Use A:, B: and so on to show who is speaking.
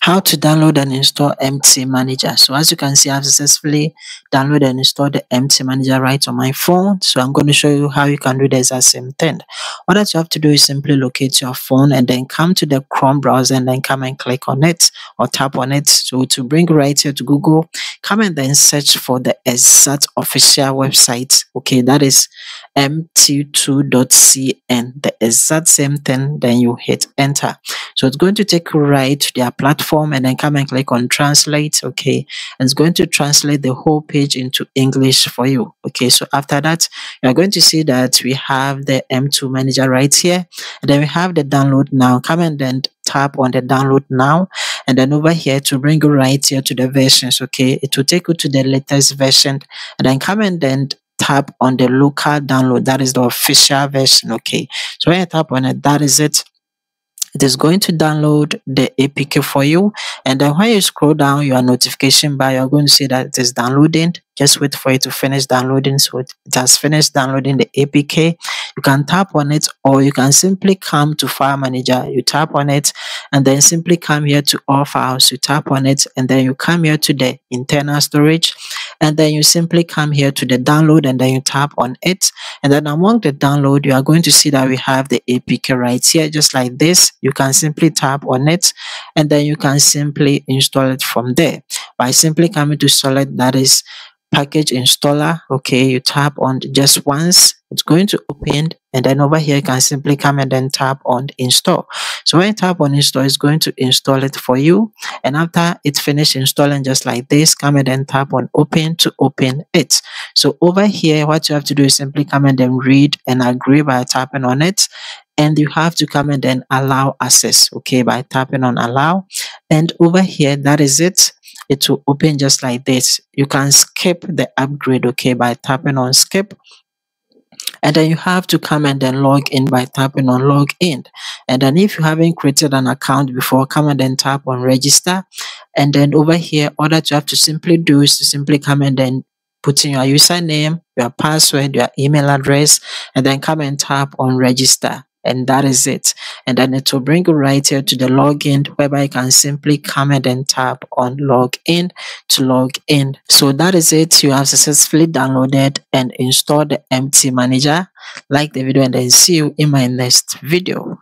A: how to download and install MT Manager. So as you can see, I've successfully downloaded and installed the MT Manager right on my phone. So I'm going to show you how you can do the exact same thing. All that you have to do is simply locate your phone and then come to the Chrome browser and then come and click on it or tap on it. So to bring right here to Google, come and then search for the exact official website. Okay, that is mt2.cn, the exact same thing. Then you hit enter. So it's going to take you right to their platform and then come and click on translate. Okay. And it's going to translate the whole page into English for you. Okay. So after that, you're going to see that we have the MT manager right here. And then we have the download now. Come and then tap on the download now and then over here to bring you right here to the versions okay it will take you to the latest version and then come and then tap on the local download that is the official version okay so when you tap on it that is it it is going to download the APK for you. And then when you scroll down your notification bar, you're going to see that it is downloading. Just wait for it to finish downloading. So it has finished downloading the APK. You can tap on it or you can simply come to File Manager. You tap on it and then simply come here to All Files. You tap on it and then you come here to the internal storage and then you simply come here to the download and then you tap on it and then among the download you are going to see that we have the apk right here just like this you can simply tap on it and then you can simply install it from there by simply coming to select that is package installer okay you tap on just once it's going to open and then over here you can simply come and then tap on install. So when you tap on install it's going to install it for you and after it's finished installing just like this come and then tap on open to open it. So over here what you have to do is simply come and then read and agree by tapping on it and you have to come and then allow access okay by tapping on allow. And over here that is it it will open just like this. You can skip the upgrade okay by tapping on skip. And then you have to come and then log in by tapping on log in and then if you haven't created an account before come and then tap on register. And then over here all that you have to simply do is to simply come and then put in your username your password your email address and then come and tap on register and that is it. And then it will bring you right here to the login whereby you can simply come and then tap on login to log in. So that is it. You have successfully downloaded and installed the mt manager. Like the video and then see you in my next video